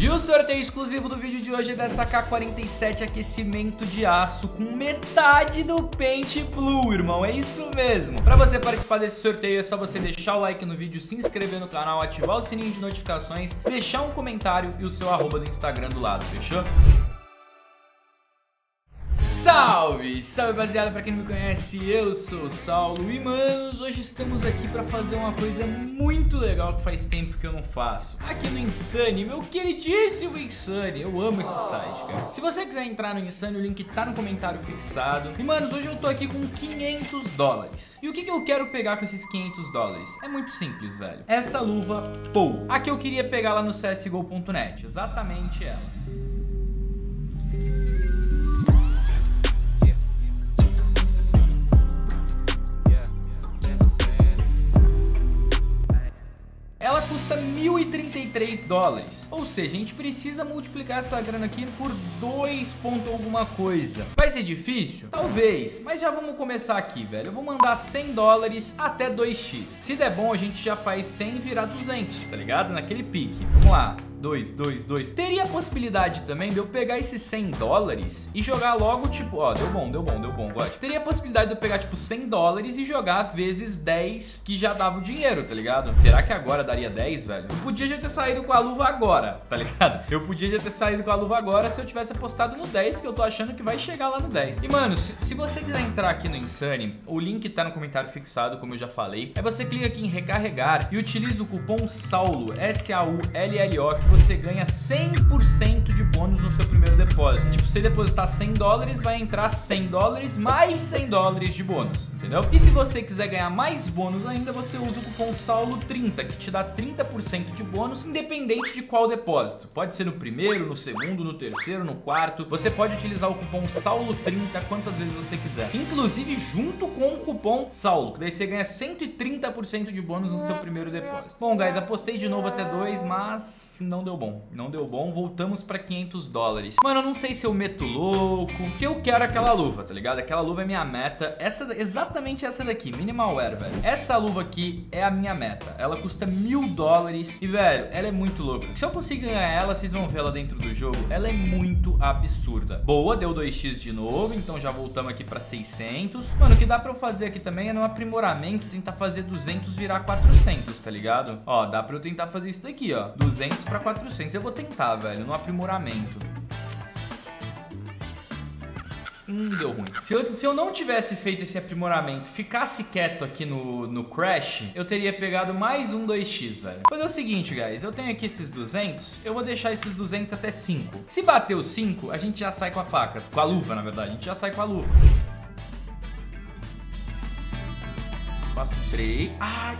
E o sorteio exclusivo do vídeo de hoje é dessa K47 aquecimento de aço com metade do pente blue, irmão. É isso mesmo. Para você participar desse sorteio é só você deixar o like no vídeo, se inscrever no canal, ativar o sininho de notificações, deixar um comentário e o seu arroba do Instagram do lado, fechou? Salve! Salve rapaziada, pra quem não me conhece, eu sou o Saulo e manos, hoje estamos aqui pra fazer uma coisa muito legal que faz tempo que eu não faço. Aqui no Insane, meu queridíssimo Insane, eu amo esse site, cara. Se você quiser entrar no Insane, o link tá no comentário fixado. E manos, hoje eu tô aqui com 500 dólares. E o que, que eu quero pegar com esses 500 dólares? É muito simples, velho. Essa luva Pou, a que eu queria pegar lá no csgo.net, exatamente ela custa 1.033 dólares. Ou seja, a gente precisa multiplicar essa grana aqui por 2 ponto alguma coisa. Vai ser difícil? Talvez, mas já vamos começar aqui, velho. Eu vou mandar 100 dólares até 2x. Se der bom, a gente já faz 100 virar 200, tá ligado? Naquele pique. Vamos lá. 2, 2, 2. Teria a possibilidade também de eu pegar esses 100 dólares e jogar logo, tipo, ó, deu bom, deu bom, deu bom, God. Teria a possibilidade de eu pegar, tipo, 100 dólares e jogar vezes 10 que já dava o dinheiro, tá ligado? Será que agora daria 10, velho? Eu podia já ter saído com a luva agora, tá ligado? Eu podia já ter saído com a luva agora se eu tivesse apostado no 10, que eu tô achando que vai chegar lá no 10. E, mano, se, se você quiser entrar aqui no Insane, o link tá no comentário fixado, como eu já falei. Aí você clica aqui em recarregar e utiliza o cupom SAULO, S-A-U-L-L-O, que você ganha 100% de bônus no seu primeiro depósito. Tipo, se você depositar 100 dólares, vai entrar 100 dólares mais 100 dólares de bônus, entendeu? E se você quiser ganhar mais bônus ainda, você usa o cupom SAULO30, que te dá 30% de bônus, independente de qual depósito. Pode ser no primeiro, no segundo, no terceiro, no quarto. Você pode utilizar o cupom SAULO30 quantas vezes você quiser. Inclusive, junto com o cupom SAULO, que daí você ganha 130% de bônus no seu primeiro depósito. Bom, guys, apostei de novo até 2, mas não deu bom. Não deu bom, voltamos pra 500 dólares. Mano, eu não sei se eu meto louco, que eu quero aquela luva, tá ligado? Aquela luva é minha meta. Essa, exatamente essa daqui, Minimal Wear, velho. Essa luva aqui é a minha meta. Ela custa mil dólares e, velho, ela é muito louca. Se eu conseguir ganhar ela, vocês vão ver ela dentro do jogo. Ela é muito absurda. Boa, deu 2x de novo, então já voltamos aqui pra 600. Mano, o que dá pra eu fazer aqui também é no aprimoramento tentar fazer 200 virar 400, tá ligado? Ó, dá pra eu tentar fazer isso daqui, ó. 200 pra 400. Eu vou tentar, velho, no aprimoramento. Hum, deu ruim. Se eu, se eu não tivesse feito esse aprimoramento, ficasse quieto aqui no, no Crash, eu teria pegado mais um 2x, velho. Fazer o seguinte, guys. Eu tenho aqui esses 200, eu vou deixar esses 200 até 5. Se bater os 5, a gente já sai com a faca. Com a luva, na verdade. A gente já sai com a luva. Passo 3. Ai.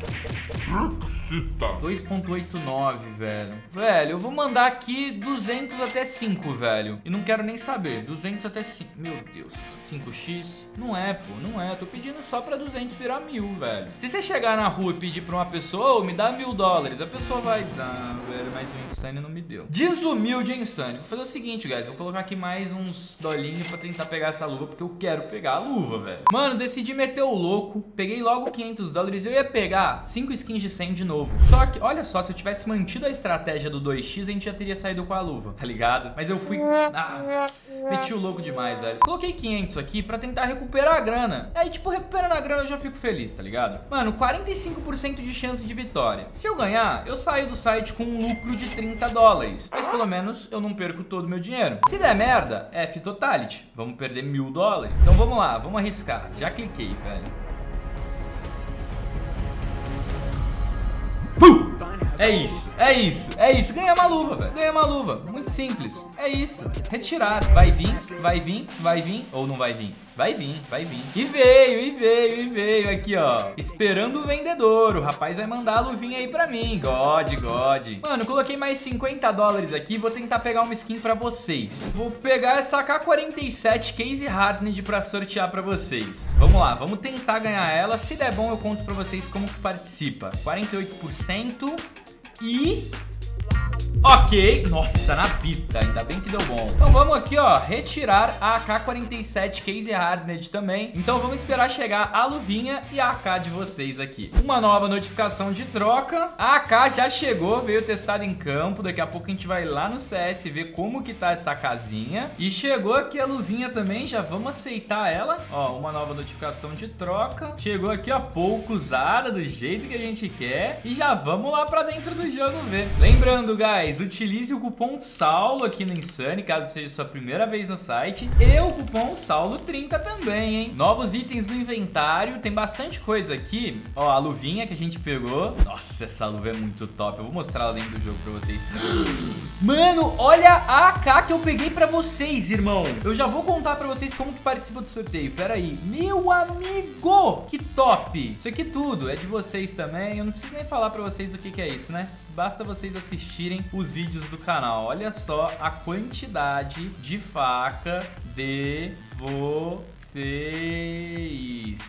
2.89, velho. Velho, eu vou mandar aqui 200 até 5, velho. E não quero nem saber. 200 até 5. Meu Deus. 5x? Não é, pô. Não é. Tô pedindo só pra 200 virar mil, velho. Se você chegar na rua e pedir pra uma pessoa, ô, me dá mil dólares, a pessoa vai dar, velho. Mas o Insane não me deu. Desumilde Insane. Vou fazer o seguinte, guys. Vou colocar aqui mais uns dolinhos pra tentar pegar essa luva, porque eu quero pegar a luva, velho. Mano, decidi meter o louco. Peguei logo 500 dólares. Eu ia pegar 5 skins de 100 de novo. Só que, olha só, se eu tivesse mantido a estratégia do 2x, a gente já teria saído com a luva, tá ligado? Mas eu fui... Ah, meti o louco demais, velho. Coloquei 500 aqui pra tentar recuperar a grana. Aí, tipo, recuperando a grana eu já fico feliz, tá ligado? Mano, 45% de chance de vitória. Se eu ganhar, eu saio do site com um lucro de 30 dólares. Mas pelo menos eu não perco todo o meu dinheiro. Se der merda, F Totality. Vamos perder mil dólares. Então vamos lá, vamos arriscar. Já cliquei, velho. É isso, é isso, é isso. Ganha uma luva, velho. Ganha uma luva. Muito simples. É isso. Retirar. Vai vir, vai vir, vai vir ou não vai vir? Vai vir, vai vir. E veio, e veio, e veio aqui, ó. Esperando o vendedor. O rapaz vai mandar a luvinha aí pra mim. God, God. Mano, coloquei mais 50 dólares aqui. Vou tentar pegar uma skin pra vocês. Vou pegar essa K47 Case Hardened pra sortear pra vocês. Vamos lá, vamos tentar ganhar ela. Se der bom, eu conto pra vocês como que participa. 48% e... Ok, nossa, na bita, ainda bem que deu bom. Então vamos aqui, ó, retirar a AK-47 Case Hardened também. Então vamos esperar chegar a luvinha e a AK de vocês aqui. Uma nova notificação de troca. A AK já chegou, veio testada em campo. Daqui a pouco a gente vai lá no CS ver como que tá essa casinha. E chegou aqui a luvinha também, já vamos aceitar ela. Ó, uma nova notificação de troca. Chegou aqui, ó, pouco usada, do jeito que a gente quer. E já vamos lá pra dentro do jogo ver. Lembrando, guys, utilize o cupom SAULO aqui no Insane, caso seja sua primeira vez no site. E o cupom SAULO30 também, hein? Novos itens no inventário, tem bastante coisa aqui. Ó, a luvinha que a gente pegou. Nossa, essa luva é muito top. Eu vou mostrar ela dentro do jogo pra vocês. Mano, olha a AK que eu peguei pra vocês, irmão. Eu já vou contar pra vocês como que participa do sorteio. Pera aí. Meu amigo, que top. Isso aqui tudo é de vocês também. Eu não preciso nem falar pra vocês o que, que é isso, né? Basta vocês assistirem os vídeos do canal. Olha só a quantidade de faca de vocês.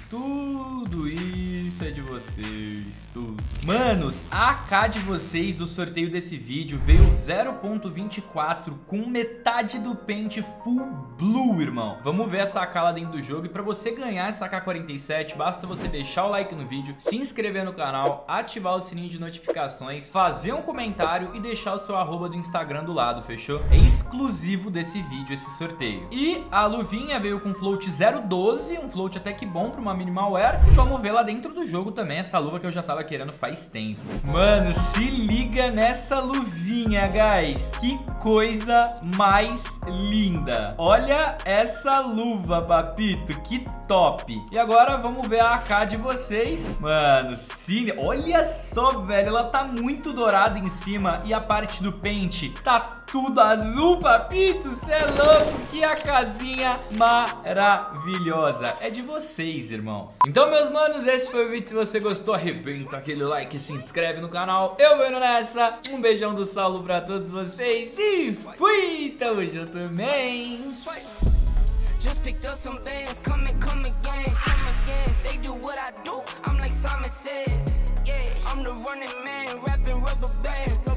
Tudo isso é de vocês, tudo. Manos, a AK de vocês do sorteio desse vídeo veio 0.24 com metade do pente full blue, irmão. Vamos ver essa AK lá dentro do jogo. E pra você ganhar essa AK-47, basta você deixar o like no vídeo, se inscrever no canal, ativar o sininho de notificações, fazer um comentário e deixar o seu arroba do Instagram do lado, fechou? É exclusivo desse vídeo esse sorteio. E a luvinha veio com float 012, um float até que bom pra uma minimal wear. E vamos ver lá dentro do jogo também essa luva que eu já tava querendo faz tempo. Mano, se liga nessa luvinha, guys. Que coisa mais linda. Olha essa luva, papito. Que top. E agora vamos ver a AK de vocês. Mano, sim. Olha só, velho. Ela tá muito dourada em cima e a parte do pente tá tudo azul, papito. Cê é louco, que a casinha maravilhosa. É de vocês, irmãos. Então, meus manos, esse foi o vídeo. Se você gostou, arrebenta aquele like, se inscreve no canal. Eu vou indo nessa. Um beijão do Saulo pra todos vocês e fui! Tamo junto, man! Just picked up some come and come again, again. They do what I do, I'm like Simon says. Yeah, I'm the running man, rapping rubber bands.